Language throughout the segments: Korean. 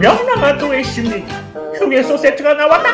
명랑한 도의 심리 휴게소 세트가 나왔다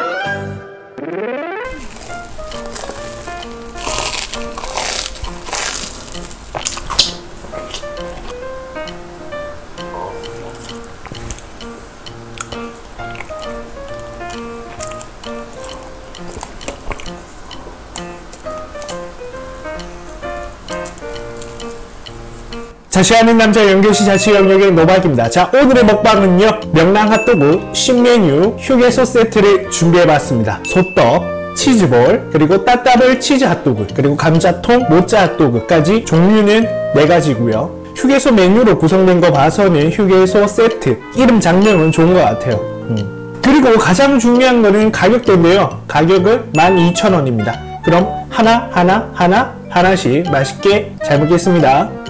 자취하는 남자 연결시 자취 영역의 노박입니다. 자 오늘의 먹방은요 명랑 핫도그 신메뉴 휴게소 세트를 준비해봤습니다. 소떡, 치즈볼, 그리고 따따블 치즈 핫도그, 그리고 감자통, 모짜 핫도그까지 종류는 4가지고요. 휴게소 메뉴로 구성된 거 봐서는 휴게소 세트 이름 장르는 좋은 것 같아요. 음. 그리고 가장 중요한 거는 가격대인데요. 가격은 12,000원입니다. 그럼 하나 하나 하나 하나씩 맛있게 잘 먹겠습니다.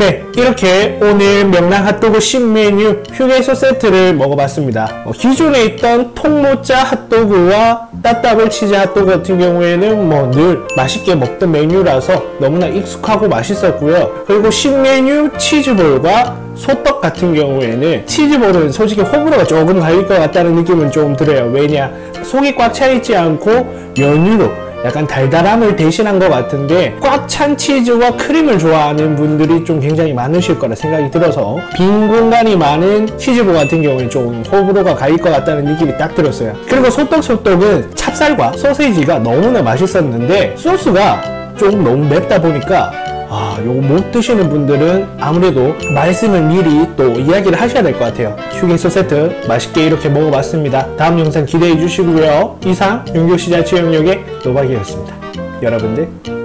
네, 이렇게 오늘 명랑 핫도그 신메뉴 휴게소 세트를 먹어봤습니다. 어, 기존에 있던 통모짜 핫도그와 따따블 치즈 핫도그 같은 경우에는 뭐 늘 맛있게 먹던 메뉴라서 너무나 익숙하고 맛있었고요. 그리고 신메뉴 치즈볼과 소떡 같은 경우에는 치즈볼은 솔직히 호불호가 조금 갈릴 것 같다는 느낌은 좀 들어요. 왜냐? 속이 꽉 차 있지 않고 연유로 약간 달달함을 대신한 것 같은데 꽉찬 치즈와 크림을 좋아하는 분들이 좀 굉장히 많으실 거라 생각이 들어서 빈 공간이 많은 치즈볼 같은 경우에 좀 호불호가 갈릴 것 같다는 느낌이 딱 들었어요. 그리고 소떡소떡은 찹쌀과 소세지가 너무나 맛있었는데 소스가 좀 너무 맵다 보니까 아, 요거 못 드시는 분들은 아무래도 말씀을 미리 또 이야기를 하셔야 될 것 같아요. 휴게소 세트 맛있게 이렇게 먹어봤습니다. 다음 영상 기대해 주시고요. 이상 용교시자 지역역의 노박이었습니다. 여러분들